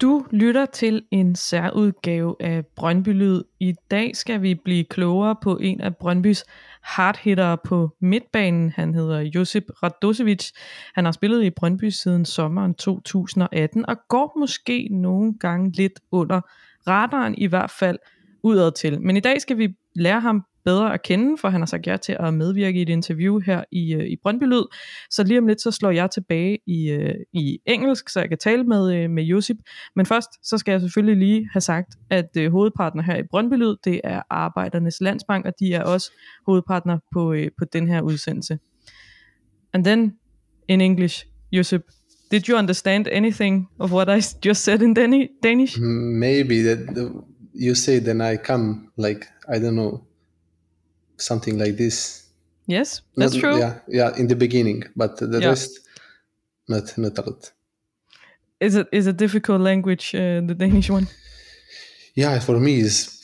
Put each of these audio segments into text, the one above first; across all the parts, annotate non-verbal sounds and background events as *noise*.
Du lytter til en særudgave af Brøndby Lyd. I dag skal vi blive klogere på en af Brøndbys hardhittere på midtbanen. Han hedder Josip Radosevic. Han har spillet i Brøndby siden sommeren 2018 og går måske nogle gange lidt under radaren, i hvert fald udad til. Men i dag skal vi lære ham bedre at kende, for han har sagt ja til at medvirke i et interview her i, øh, i Brøndby Lyd. Så lige om lidt, så slår jeg tilbage i, øh, i engelsk, så jeg kan tale med, øh, med Josip. Men først, så skal jeg selvfølgelig lige have sagt, at øh, hovedpartner her i Brøndby Lyd, det er Arbejdernes Landsbank, og de er også hovedpartner på, øh, på den her udsendelse. And then, in English, Josip, did you understand anything of what I just said in Danish? Maybe that you say then I come like I don't know something like this. Yes, that's Not- true. Yeah, yeah, in the beginning, but the Yeah. rest, not not a lot. Is it is a difficult language, uh, the Danish one? Yeah, for me is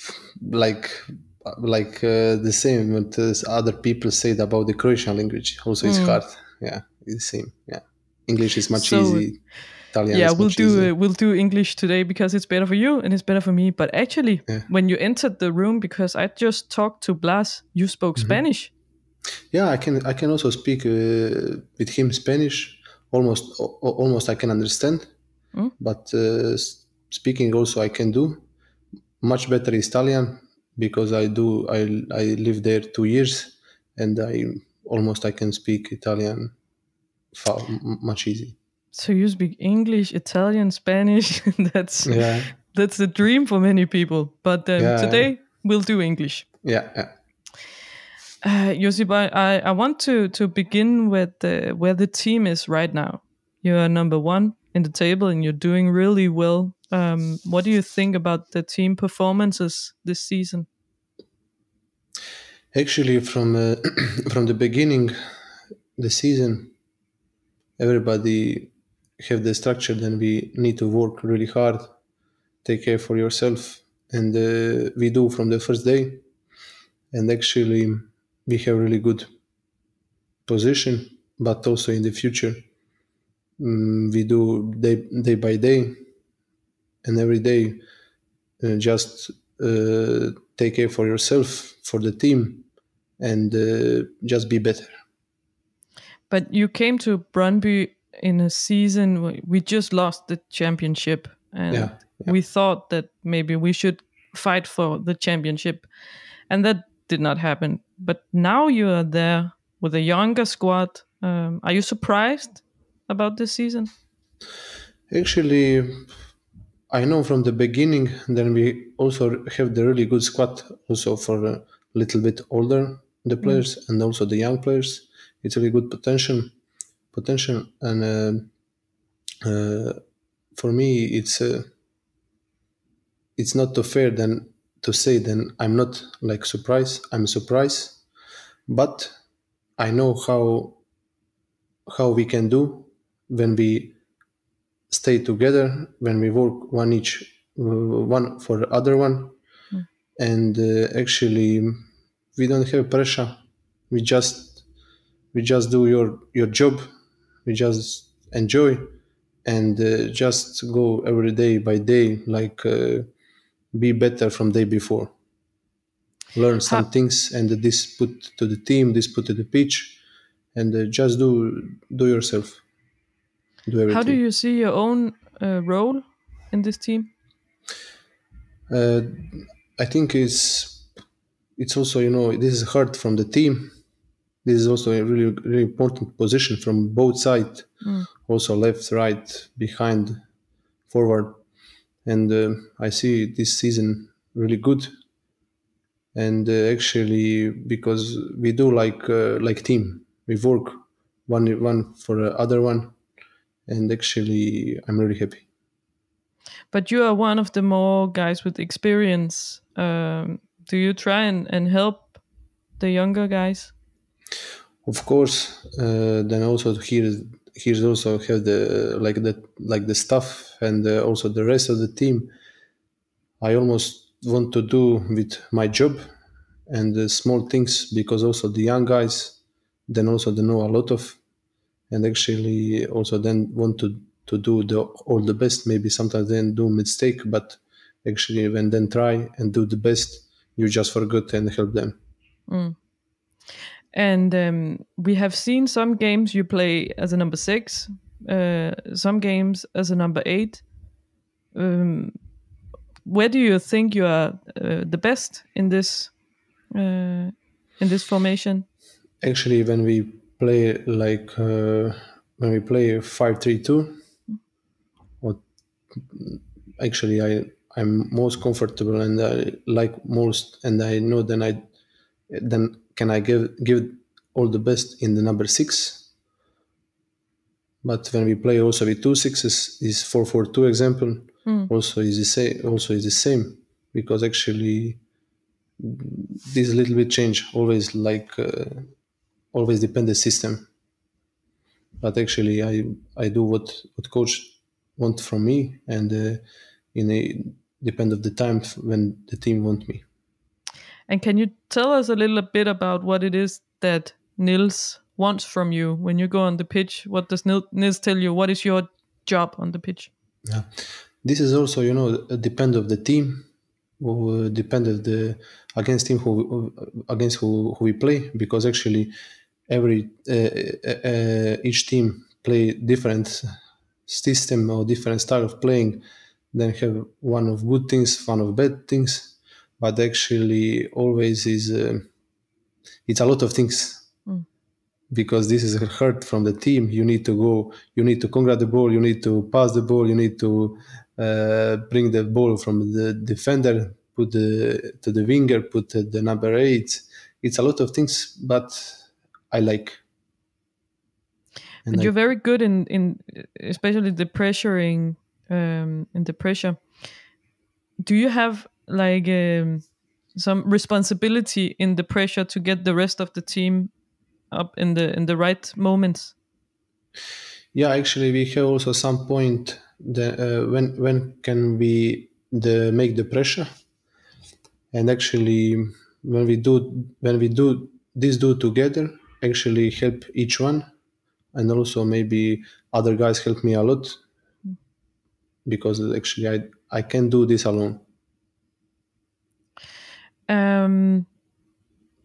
like like uh, the same what other people said about the Croatian language. Also, it's hard. Yeah, it's the same. Yeah, English is much So, easy. Italian yeah, we'll do uh, we'll do English today because it's better for you and it's better for me. But actually, Yeah. when you entered the room, because I just talked to Blas, you spoke Mm-hmm. Spanish. Yeah, I can I can also speak uh, with him Spanish. Almost a- almost I can understand, Mm. but uh, speaking also I can do much better Italian because I do I I lived there two years and I almost I can speak Italian far, m- much easy. So you speak English, Italian, Spanish. *laughs* that's Yeah, that's the dream for many people. But um, Yeah. today we'll do English. yeah, yeah. Uh, Josip, I, I want to to begin with uh, where the team is right now. You're number one in the table, and you're doing really well. Um, what do you think about the team performances this season? Actually, from uh, *clears throat* from the beginning, the season, everybody have the structure. Then we need to work really hard, take care for yourself, and uh, we do from the first day. And actually, we have really good position, but also in the future, mm, we do day day by day, and every day, uh, just uh, take care for yourself, for the team, and uh, just be better. But you came to Brøndby in a season we just lost the championship, and Yeah, we thought that maybe we should fight for the championship, and that did not happen. But now you are there with a younger squad. Um, are you surprised about this season? Actually, I know from the beginning. Then we also have the really good squad, also for a little bit older the players and also the young players. It's really good potential, potential, and uh, uh, for me, it's uh, it's not too fair then to say then I'm not like surprised. I'm surprised, but I know how how we can do when we stay together when we work one each one for the other one. And uh, actually we don't have pressure. We just we just do your your job we just enjoy and uh, just go every day by day like uh, be better from day before learn some Ha- things and this put to the team this put to the pitch and uh, just do do yourself do everything How do you see your own uh, role in this team? Uh, I think it's it's also you know this is hard from the team. This is also a really really important position from both sides, also left, right, behind, forward, and uh, I see this season really good. And uh, actually, because we do like uh, like team, we work one one for the other one, and actually, I'm really happy. But you are one of the more guys with experience. Um, do you try and, and help the younger guys? Of course uh, then also here here's also have the like the like the staff and uh, also the rest of the team i almost want to do with my job and the small things because also the young guys then also they know a lot of and actually also then want to to do the all the best. Maybe sometimes then do mistake, but actually when then try and do the best, you just forget and help them. And um, we have seen some games you play as a number six, uh, some games as a number eight. Um, where do you think you are uh, the best in this uh, in this formation? Actually, when we play like uh, when we play five three two, what actually I I'm most comfortable and I like most, and I know then I then can I give give all the best in the number six. But when we play also with two sixes, is four four two example also is the same. Also is the same because actually this little bit change always like uh, always depend the system. But actually, I I do what what coach want from me, and uh, in a depend of the time when the team want me. And can you tell us a little bit about what it is that Niels wants from you when you go on the pitch? What does Niels tell you? What is your job on the pitch? Yeah, this is also you know depend of the team, depend of the against team who against who, who we play because actually every uh, uh, each team play different system or different style of playing. Then have one of good things, one of bad things, but actually always is uh, it's a lot of things because this is hurt from the team. You need to go, you need to congrats the ball, you need to pass the ball, you need to uh, bring the ball from the defender, put the to the winger, put the, the number eight. It's a lot of things, but I like. And I- you're very good in in especially the pressuring um, in the pressure. Do you have like um, some responsibility in the pressure to get the rest of the team up in the in the right moments? Yeah, actually, we have also some point that uh, when when can we the make the pressure, and actually when we do when we do this do together, actually help each one, and also maybe other guys help me a lot because actually I I can do this alone. Um,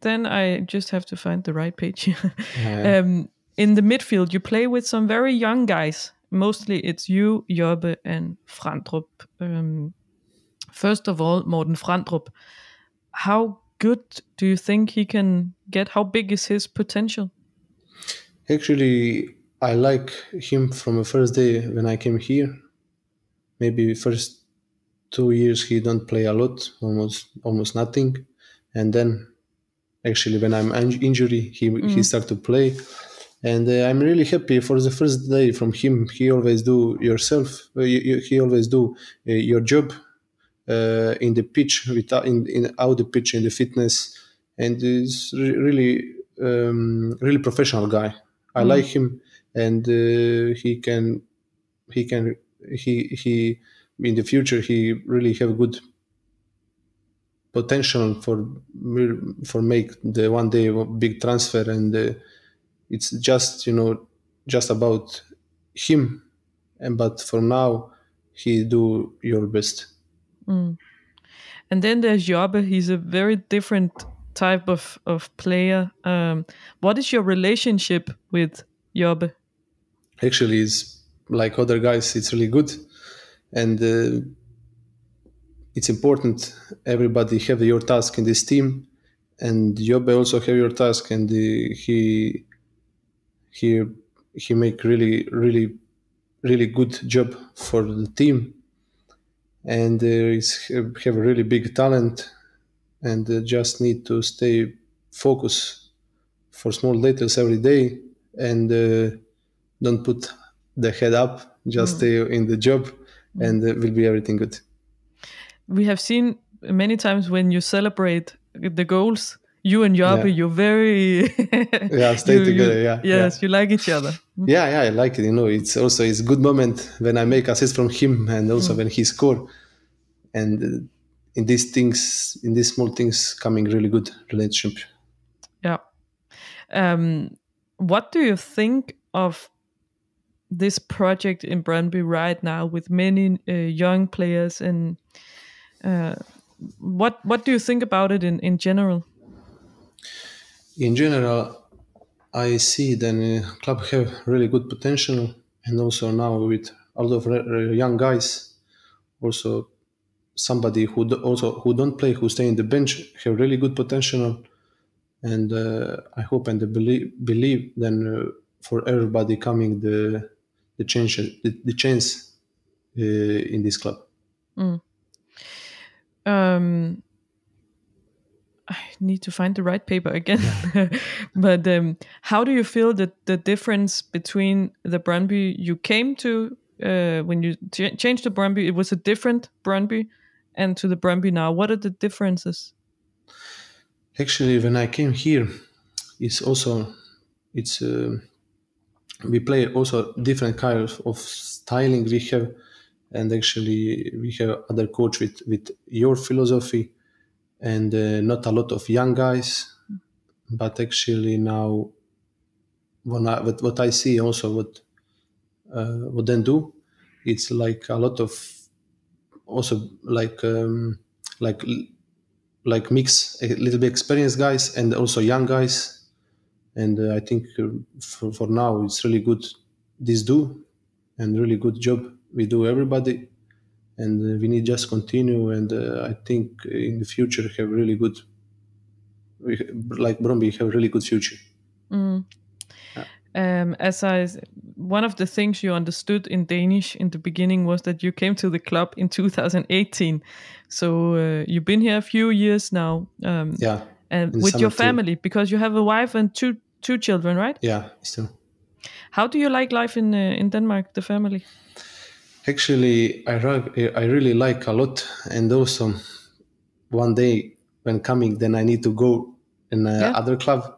then I just have to find the right page. *laughs* Yeah. um, in the midfield, you play with some very young guys. Mostly it's you, Jobbe, and Frendrup. Um, first of all, Morten Frendrup. How good do you think he can get? How big is his potential? Actually, I like him from the first day when I came here. Maybe first two years he don't play a lot, almost almost nothing, and then actually when I'm in- injury he he start to play, and uh, I'm really happy for the first day from him. He always do yourself. Uh, you, you, he always do uh, your job uh, in the pitch, without in, in out the pitch in the fitness, and is re- really um, really professional guy. I like him, and uh, he can he can he he in the future he really have good potential for for make the one day big transfer and uh, it's just you know just about him and but for now he do your best And then there's Jobbe. He's a very different type of, of player. Um, what is your relationship with Jobbe? actually is like other guys it's really good and uh, it's important everybody have your task in this team. And Jobbe also have your task and uh, he he he make really really really good job for the team. And uh, he's have a really big talent and uh, just need to stay focused for small details every day. And uh, don't put the head up just stay in the job and uh, will be everything good. We have seen many times when you celebrate the goals, you and Jobbe, Yeah. you're very *laughs* Yeah, stay together, yeah, yes, you like each other. yeah yeah i like it you know it's also it's good moment when i make assist from him and also when he score. And uh, in these things in these small things coming really good relationship. Yeah. Um, what do you think of this project in Brøndby right now with many uh, young players and uh, what what do you think about it in, in general? In general, I see that the club have really good potential, and also now with a lot of young guys, also somebody who do, also who don't play, who stay in the bench, have really good potential, and uh, I hope and believe believe then uh, for everybody coming the the change the, the chance uh, in this club. Mm. Um, I need to find the right paper again. *laughs* but um, how do you feel that the difference between the Brøndby you came to uh, when you changed to Brøndby? It was a different Brøndby, and to the Brøndby now. What are the differences? Actually, when I came here, it's also it's uh, we play also different kinds of styling. We have and actually we have other coach with with your philosophy and uh, not a lot of young guys but actually now when I, what, what I see also what uh, what then do it's like a lot of also like um, like like mix a little bit experienced guys and also young guys and uh, I think uh, for, for now it's really good this do and really good job we do everybody and uh, we need just continue and uh, I think in the future have really good we, like Brøndby have really good future mm. Um, as I, one of the things you understood in Danish in the beginning was that you came to the club in 2018. So uh, you've been here a few years now. Um, yeah. And with your family, too. because you have a wife and two two children, right? Yeah, still. How do you like life in uh, in Denmark, the family? Actually, I I really like a lot, and also one day when coming, then I need to go in yeah. other club.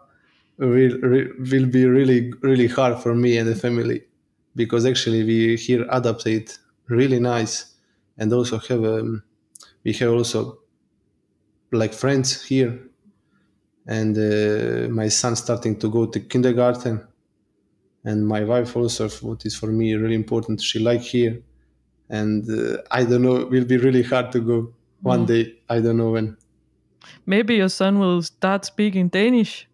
Will will be really really hard for me and the family because actually we here adaptate really nice and also have um, we have also like friends here and uh, my son starting to go to kindergarten. And my wife also what is for me really important she like here. And uh, i don't know it will be really hard to go one mm. day. I don't know when. Maybe your son will start speaking danish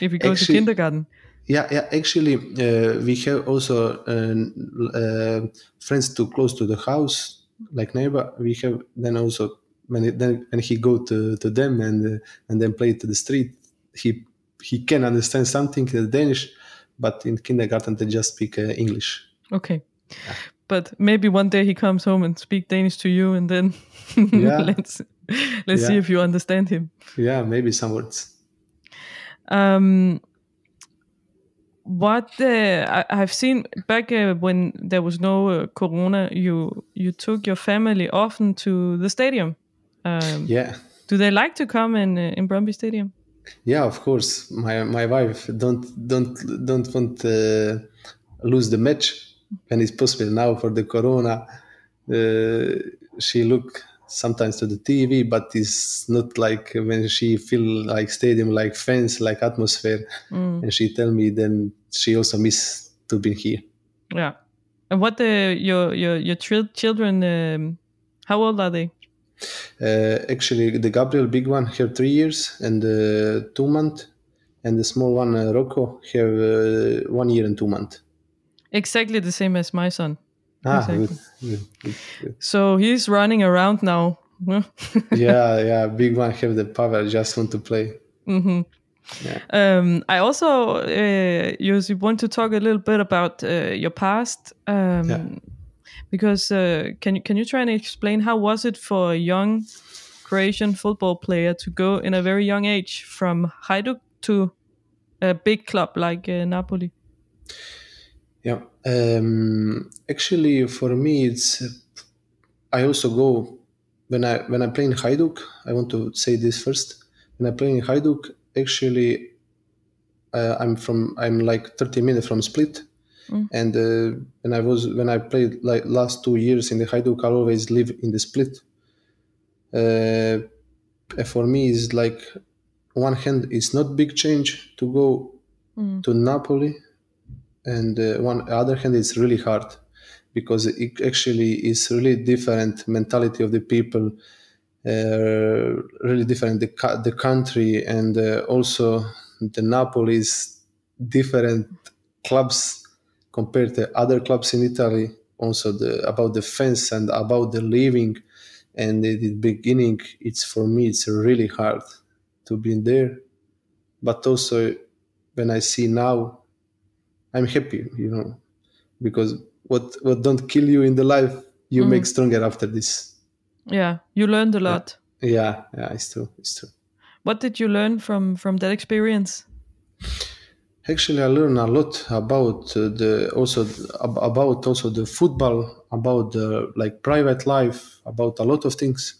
if he goes actually, to kindergarten. yeah yeah actually uh, we have also uh, uh, friends too close to the house like neighbor. We have then also when then when he go to, to them and uh, and then play to the street he he can understand something in Danish but in kindergarten they just speak uh, English okay yeah. but maybe one day he comes home and speak Danish to you and then *laughs* yeah. let's let's yeah. see if you understand him yeah maybe some words um what uh, I, have seen back uh, when there was no uh, corona you you took your family often to the stadium um, yeah. Do they like to come in uh, in Brøndby Stadium? Yeah, of course. My my wife don't don't don't want to lose the match when it's possible now for the corona. Uh, she look sometimes to the TV, but it's not like when she feel like stadium, like fans, like atmosphere. Mm. And she tell me then she also miss to be here. Yeah. And what the your your your children? Um, how old are they? Uh, actually, the Gabriel big one have three years and uh, two months, and the small one uh, Rocco have uh, one year and two months. Exactly the same as my son. Ah, exactly. good, good, good, good. So he's running around now. *laughs* yeah, yeah. Big one have the power, just want to play. Mm-hmm. Yeah. Um, I also, uh, you want to talk a little bit about uh, your past. Um, yeah because uh, can you can you try and explain how was it for a young Croatian football player to go in a very young age from Hajduk to a big club like uh, Napoli? Yeah, um, actually, for me, it's I also go when I when I play in Hajduk. I want to say this first. When I play in Hajduk, actually, uh, I'm from I'm like 30 minutes from Split, Mm. And uh, when I was when I played like last two years in the Hajduk, I always live in the split. Uh, for me, is like one hand, it's not big change to go mm. to Napoli, and uh, one other hand it's really hard because it actually is really different mentality of the people uh, really different the, the country and uh, also the napoli is different clubs compared to other clubs in italy also the about the fence and about the living and at the beginning it's for me it's really hard to be in there but also when i see now i'm happy you know because what what don't kill you in the life you Mhm. make stronger after this Yeah, you learned a lot. yeah yeah it's true it's true What did you learn from from that experience? Actually i learned a lot about uh, the also about also the football about the like private life about a lot of things.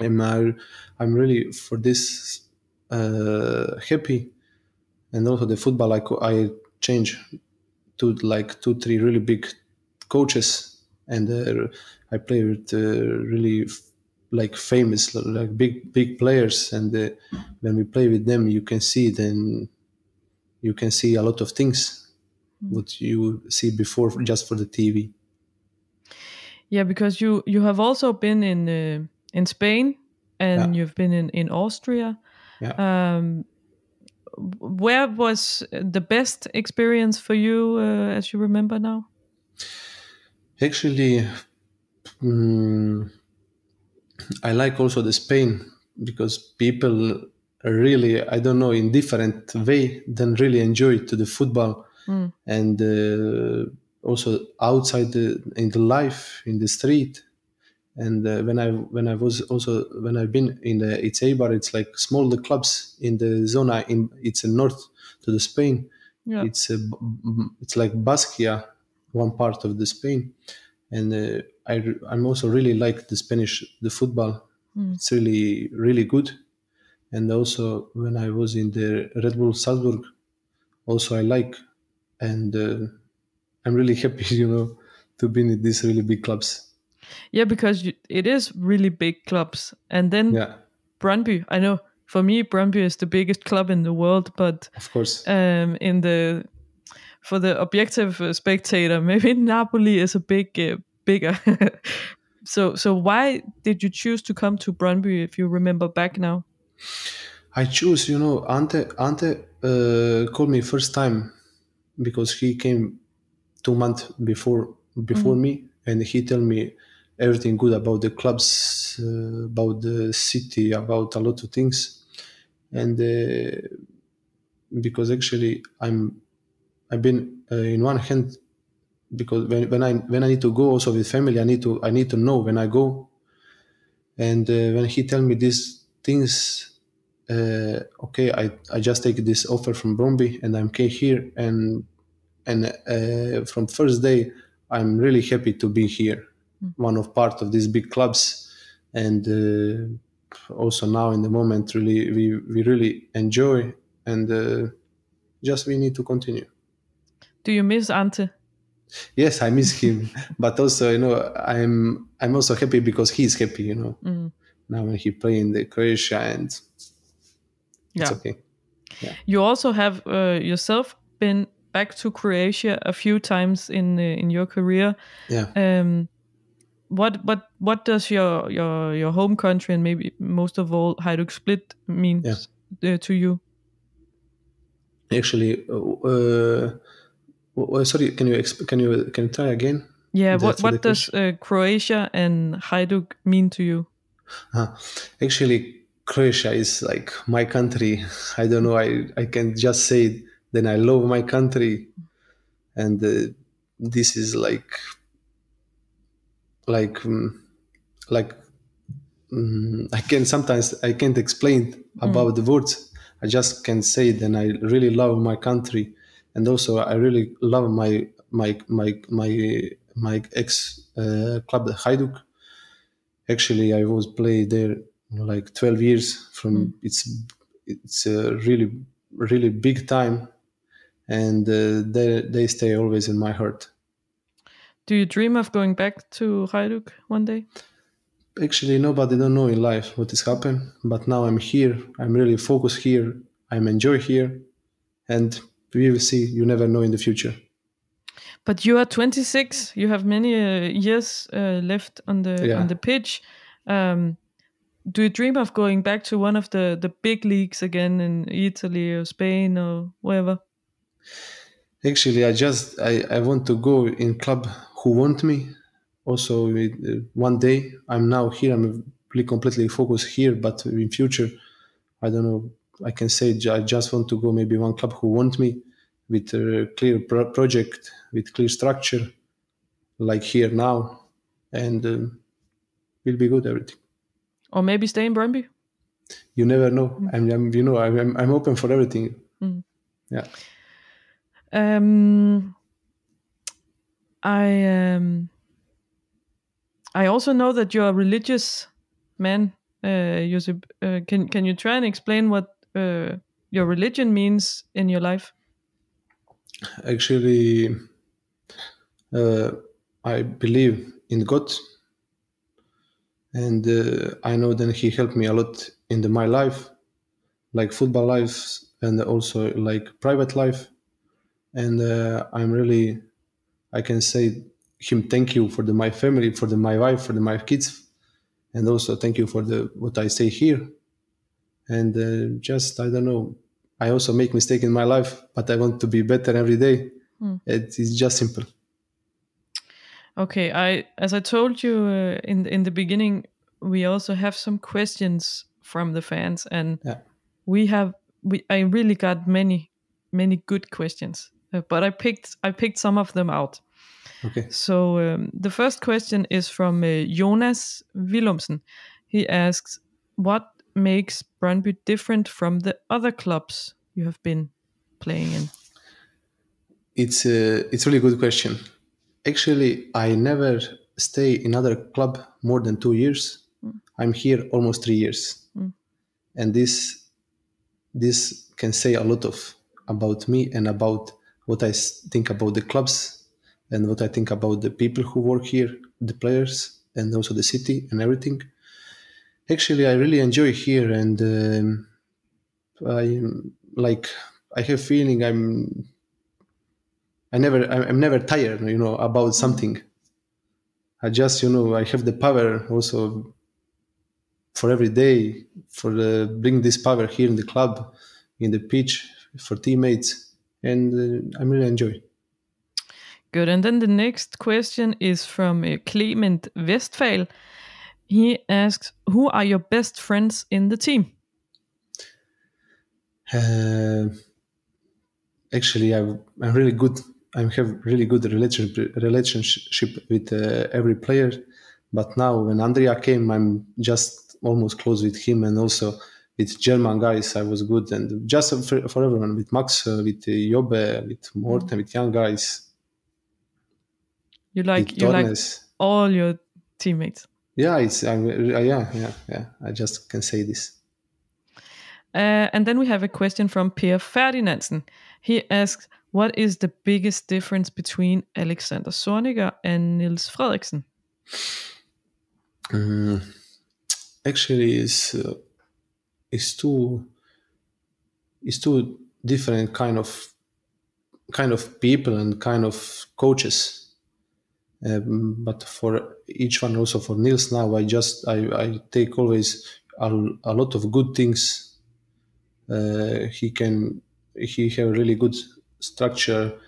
And I, i'm really for this uh, happy. And also the football i, I change to like two three really big coaches. And uh, i play with uh, really like famous like big big players. And uh, when we play with them you can see then you can see a lot of things what you see before just for the tv Yeah, because you you have also been in uh, in Spain and Yeah. you've been in in Austria. Yeah. Um, where was the best experience for you, uh, as you remember now? Actually, mm, I like also the Spain because people really, I don't know, in different way, then really enjoy to the football Mm. and uh, also outside the, in the life in the street. And uh, when I when I was also when I've been in the it's Eibar, it's like small the clubs in the zona in it's a north to the Spain. Yeah. It's a, it's like Baskia, one part of the Spain, and uh, I I'm also really like the Spanish the football. Mm. It's really really good, and also when I was in the Red Bull Salzburg, also I like, and uh, I'm really *laughs* happy, you know, to be in these really big clubs. Yeah, because you, it is really big clubs, and then Yeah, Brøndby. I know for me, Brøndby is the biggest club in the world, but of course. um, in the for the objective uh, spectator, *laughs* maybe Napoli is a big uh, bigger. *laughs* so so why did you choose to come to Brøndby if you remember back now? I choose, you know, Ante Ante uh, called me first time because he came two months before before me, and he tell me everything good about the clubs, uh, about the city, about a lot of things, and uh, because actually I'm I've been uh, in one hand because when, when I when I need to go also with family, I need to I need to know when I go, and uh, when he tell me these things uh, okay, I, I just take this offer from Brøndby and I'm okay here and and uh, from first day I'm really happy to be here, one of part of these big clubs, and uh, also now in the moment really we we really enjoy and uh, just we need to continue. Do you miss Ante? Yes, I miss him, *laughs* but also you know I'm I'm also happy because he's happy. You know Mm. now when he play in the Croatia and it's Yeah. okay. You also have uh, yourself been back to Croatia a few times in uh, in your career. Yeah. Um, what what what does your your your home country and maybe most of all Hajduk Split mean uh, to you? Actually, uh, uh, sorry, can you can you can you try again? Yeah, what what does uh, Croatia and Hajduk mean to you? Uh, actually, Croatia is like my country. I don't know. I I can just say it. Then I love my country, and uh, this is like like mm, like mm, I can sometimes I can't explain about the words. I just can say then I really love my country, and also I really love my my my my my ex uh, club the Hajduk. Actually, I was play there like 12 years. From it's it's a really really big time, and uh, they they stay always in my heart. Do you dream of going back to Hajduk one day? Actually, nobody don't know in life what is happened, but now I'm here. I'm really focused here. I'm enjoy here, and we will see. You never know in the future. But you are 26. You have many uh, years uh, left on the Yeah. on the pitch. Um, do you dream of going back to one of the the big leagues again in Italy or Spain or wherever? Actually, I just I, I want to go in club who want me. Also, uh, one day I'm now here. I'm completely focused here. But in future, I don't know. I can say I just want to go maybe one club who want me with a clear pro- project, with clear structure, like here now, and um, will be good everything. Or maybe stay in Brøndby? You never know. I'm, I'm you know I'm, I'm I'm open for everything. Mm. Yeah. Um, I um, I also know that you're a religious man, uh, Josip. Uh, can can you try and explain what uh, your religion means in your life? Actually, uh, I believe in God, and uh, I know that He helped me a lot in the, my life, like football life, and also like private life. And uh, I'm really, I can say Him thank you for the my family, for the my wife, for the my kids, and also thank you for the what I say here. And uh, just I don't know. I also make mistake in my life, but I want to be better every day. It is just simple. Okay, I as I told you uh, in in the beginning, we also have some questions from the fans, and Yeah. we have we I really got many many good questions, uh, but I picked I picked some of them out. Okay. So um, the first question is from uh, Jonas Willumsen. He asks, "What makes Brøndby different from the other clubs you have been playing in?" It's a it's a really good question. Actually, I never stay in other club more than two years. I'm here almost three years, and this this can say a lot of about me and about what i think about the clubs and what I think about the people who work here, the players, and also the city and everything. Actually, I really enjoy here, and um, I like I have feeling I'm I never I'm I'm never tired, you know, about something. I just, you know, I have the power also for every day for the, bring this power here in the club, in the pitch for teammates, and uh, I really enjoy. Good. And then the next question is from uh, Clement Westphal. He asks, "Who are your best friends in the team?" Uh, actually, I, I'm really good. I have really good relationship relationship with uh, every player. But now, when Andrea came, I'm just almost close with him, and also with German guys, I was good, and just for, for everyone with Max, uh, with uh, Jobe, with Morten, with young guys, You like you like all your teammates. Yeah, it's I, uh, yeah, yeah, yeah. I just can say this. Uh, and then we have a question from Per Ferdinandsen. He asks, "What is the biggest difference between Alexander Zorniger and Niels Frederiksen?" Mm, actually, it's uh, it's two it's two different kind of kind of people and kind of coaches. Um, but for each one, also for Niels now, I just I, I take always a, a lot of good things. Uh, he can he have really good structure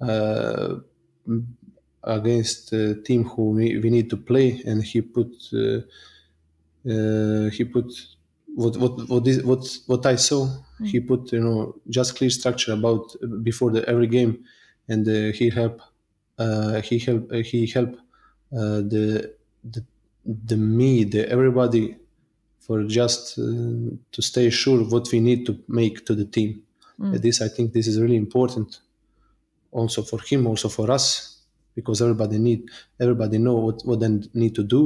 uh, against the team who we, we need to play, and he put uh, uh, he put what what what is what what I saw. He put you know just clear structure about before the every game, and uh, he help uh, he help he help uh, the the the me the everybody for just uh, to stay sure what we need to make to the team. Uh, This I think this is really important, also for him, also for us, because everybody need everybody know what what they need to do.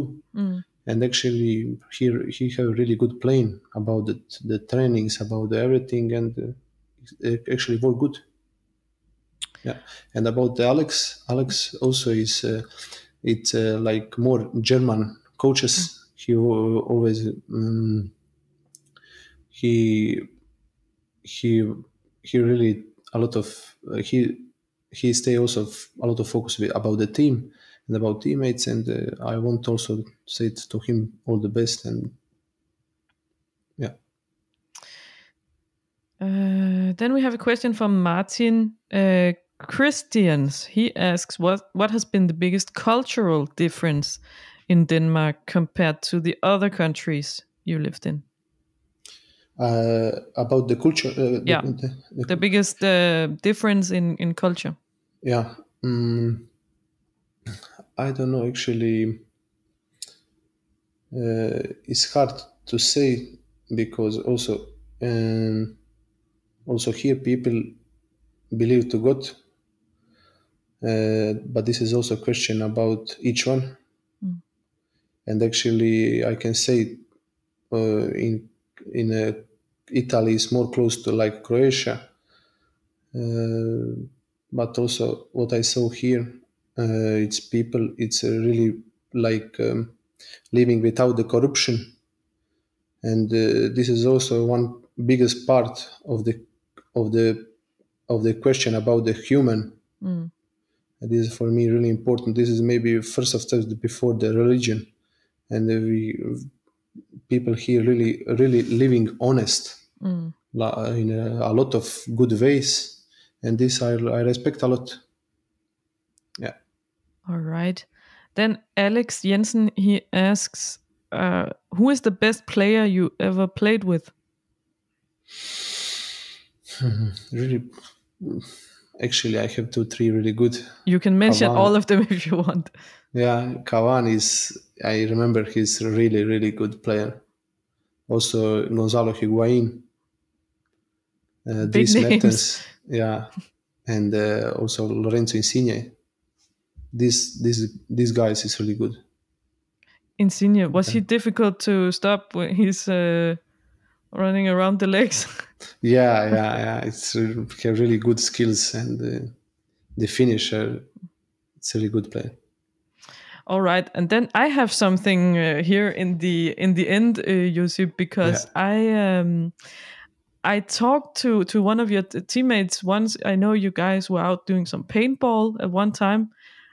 And actually, here he have really good plan about the, the trainings, about the everything, and uh, it actually work good. Yeah, and about the Alex, Alex also is uh, it's uh, like more German coaches. He al- always um, he he he really a lot of uh, he he stay also a lot of focus with- about the team and about teammates. And uh, I want also say to him all the best. And yeah, Uh, then we have a question from Martin uh, Christians. He asks, "What what has been the biggest cultural difference in Denmark compared to the other countries you lived in? Uh, about the culture. Uh, the- Yeah. the- the- The biggest uh, difference in in culture." yeah. Mm, I don't know. Actually, uh, it's hard to say because also um, also here people believe to God, uh, but this is also a question about each one. And actually, I can say uh, in in uh, Italy is more close to like Croatia, uh, but also what I saw here, uh, it's people. It's really like um, living without the corruption, and uh, this is also one biggest part of the of the of the question about the human. Mm. And this is for me really important. This is maybe first of steps before the religion, and we people here really really living honest Mm. in a, a lot of good ways, and this I, I respect a lot. Yeah. All right. Then Alex Jensen he asks, uh, "Who is the best player you ever played with?" really actually i have two three really good You can mention all of them *laughs* if you want. yeah Cavani is i remember he's a really really good player also gonzalo higuain uh, Dries. Mertens, yeah *laughs* and uh, also lorenzo insigne. This this this guys is really good. Insigne, was he difficult to stop when he's uh, running around the legs? *laughs* yeah yeah yeah. It's he really good skills and uh, the finisher it's a really good player. All right, and then I have something uh, here in the in the end, uh, Josip, because I um I talked to to one of your t- teammates once. I know you guys were out doing some paintball at one time,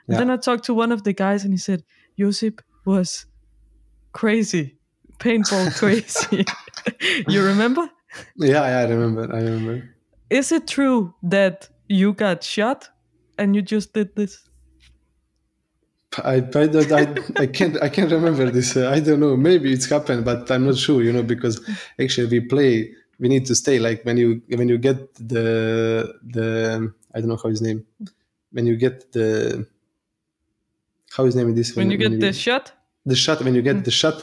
and then I talked to one of the guys, and he said Josip was crazy, paintball *laughs* crazy. *laughs* you remember? yeah yeah i remember i remember Is it true that you got shot and you just did this? I, I, I, I can't I can't remember this. Uh, I don't know. Maybe it's happened, but I'm not sure. You know, because actually we play. We need to stay. Like when you when you get the the I don't know how his name. When you get the how his name is this When you get the shot? the shot when you get the shot,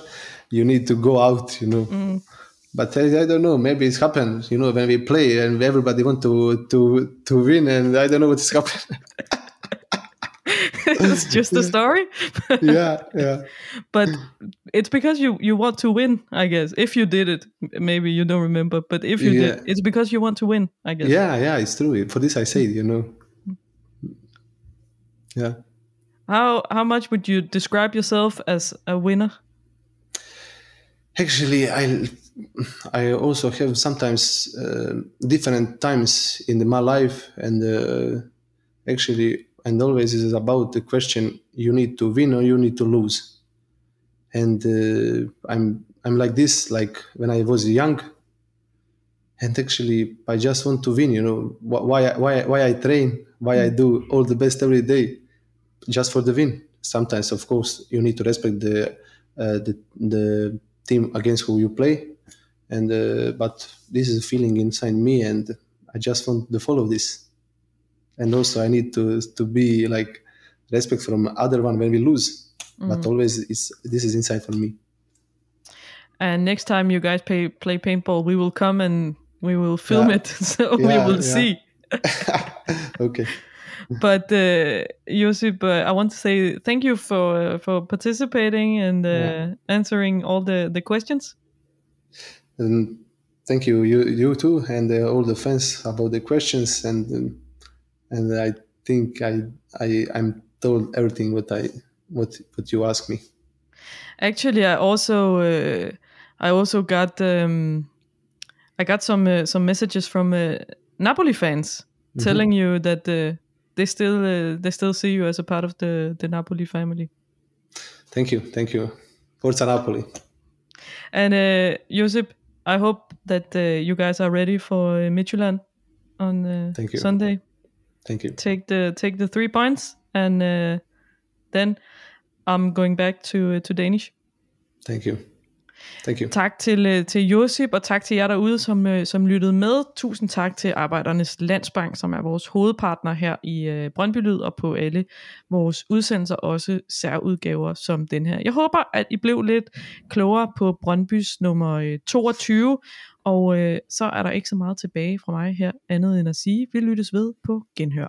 you need to go out. You know. Mm. But I, I don't know. Maybe it's happened. You know, when we play and everybody want to to to win, and I don't know what is happened. *laughs* *laughs* it's just a story. yeah, yeah. *laughs* but it's because you you want to win i guess if you did it maybe you don't remember but if you Yeah. did it's because you want to win i guess Yeah, yeah, it's true. For this, I say, you know. Yeah. how how much would you describe yourself as a winner Actually, I I also have sometimes uh, different times in my life, and uh, actually, and always is about the question: you need to win or you need to lose. And uh, I'm I'm like this, like when I was young. And actually, I just want to win. You know why why why I train, why I do all the best every day, just for the win. Sometimes, of course, you need to respect the uh, the the team against who you play, and uh, but this is a feeling inside me, and I just want to follow this. And also, I need to to be like respect from other one when we lose, but always it's this is inside for me. and next time you guys play play paintball we will come and we will film Yeah. it *laughs* so we will yeah. see *laughs* okay. but uh, Josip, uh, I want to say thank you for uh, for participating and uh, Yeah. answering all the the questions. And thank you, you, you too, and uh, all the fans about the questions, and um, and I think I I I'm told everything what I what what you ask me. Actually, I also uh, I also got um, I got some uh, some messages from uh, Napoli fans telling you that uh, they still uh, they still see you as a part of the the Napoli family. Thank you, thank you. Forza Napoli. And uh, Josip, I hope that uh, you guys are ready for uh, Midtjylland on uh, Thank you. Sunday. Thank you. Take the take the three points, and uh, then I'm going back to uh, to Danish. Thank you. Thank you. Tak til, øh, til Josip, og tak til jer derude, som, øh, som lyttede med. Tusind tak til Arbejdernes Landsbank, som er vores hovedpartner her i øh, Brøndby Lyd, og på alle vores udsendelser, også særudgaver som den her. Jeg håber, at I blev lidt klogere på Brøndbys nummer øh, 22, og øh, så er der ikke så meget tilbage fra mig her, andet end at sige, vi lyttes ved på genhør.